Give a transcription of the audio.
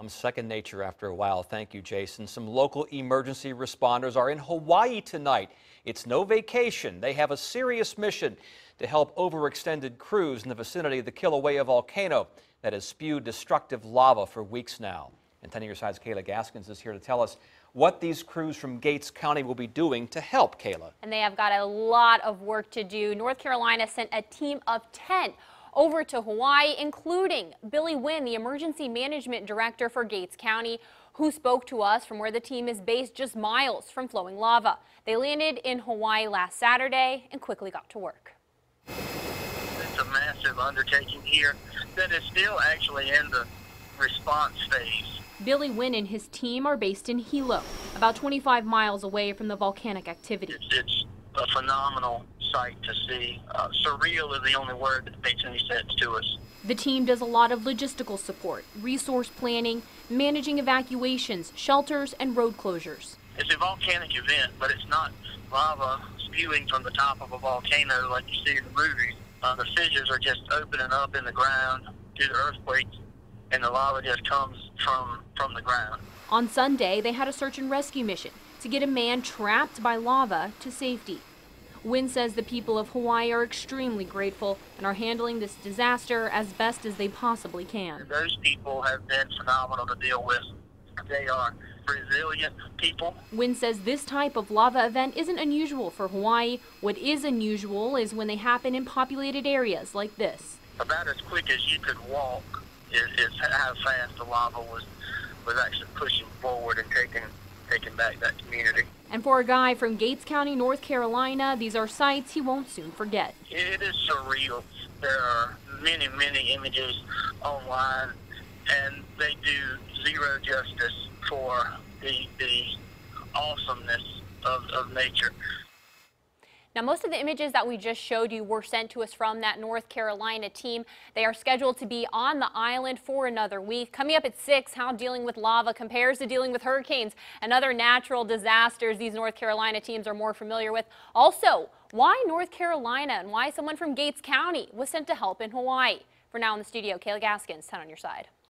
I'm second nature after a while. Thank you, Jason. Some local emergency responders are in Hawaii tonight. It's no vacation. They have a serious mission to help overextended crews in the vicinity of the Kilauea volcano that has spewed destructive lava for weeks now. And 10 Your Side's Kayla Gaskins is here to tell us what these crews from Gates County will be doing to help Kayla. And they have got a lot of work to do. North Carolina sent a team of 10 over to Hawaii, including Billy Wynn, the emergency management director for Gates County, who spoke to us from where the team is based just miles from flowing lava. They landed in Hawaii last Saturday and quickly got to work. It's a massive undertaking here that is still actually in the response phase. Billy Wynn and his team are based in Hilo, about 25 miles away from the volcanic activity. It's, it's a phenomenal sight to see. Uh, surreal is the only word that makes any sense to us. The team does a lot of logistical support, resource planning, managing evacuations, shelters, and road closures. It's a volcanic event, but it's not lava spewing from the top of a volcano like you see in the movies. Uh, the fissures are just opening up in the ground due to earthquakes, and the lava just comes from from the ground. On Sunday, they had a search and rescue mission to get a man trapped by lava to safety. Wynn says the people of Hawaii are extremely grateful and are handling this disaster as best as they possibly can. Those people have been phenomenal to deal with. They are resilient people. Wynn says this type of lava event isn't unusual for Hawaii. What is unusual is when they happen in populated areas like this. About as quick as you could walk is, is how fast the lava was was actually pushing forward and taking taking back that. And for a guy from Gates County, North Carolina, these are sights he won't soon forget. It is surreal. There are many, many images online, and they do zero justice for the, the awesomeness of, of nature. Now, most of the images that we just showed you were sent to us from that North Carolina team. They are scheduled to be on the island for another week. Coming up at 6, how dealing with lava compares to dealing with hurricanes and other natural disasters these North Carolina teams are more familiar with. Also, why North Carolina and why someone from Gates County was sent to help in Hawaii. For now in the studio, Kayla Gaskins, 10 on your side.